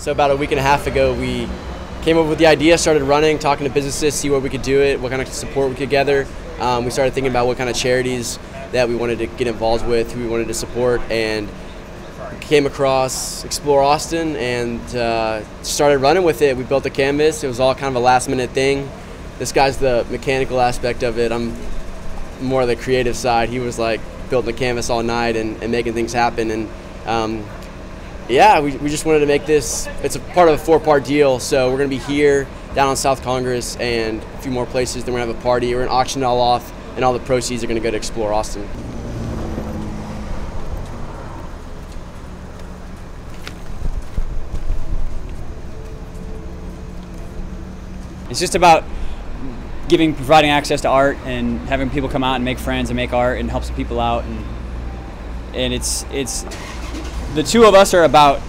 So about a week and a half ago, we came up with the idea, started running, talking to businesses, see where we could do it, what kind of support we could gather. Um, we started thinking about what kind of charities that we wanted to get involved with, who we wanted to support, and came across Explore Austin and uh, started running with it. We built a canvas. It was all kind of a last minute thing. This guy's the mechanical aspect of it. I'm more the creative side. He was like building the canvas all night and, and making things happen. And um, yeah, we, we just wanted to make this. It's a part of a four part deal. So we're going to be here down on South Congress and a few more places. Then we're to have a party. We're to auction it all off, and all the proceeds are going to go to Explore Austin. It's just about giving, providing access to art and having people come out and make friends and make art and help some people out. And, and it's, it's, the two of us are about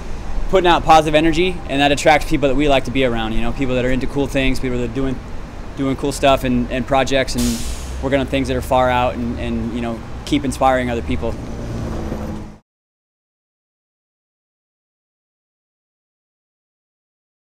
putting out positive energy and that attracts people that we like to be around, you know, people that are into cool things, people that are doing, doing cool stuff and, and projects and working on things that are far out and, and, you know, keep inspiring other people.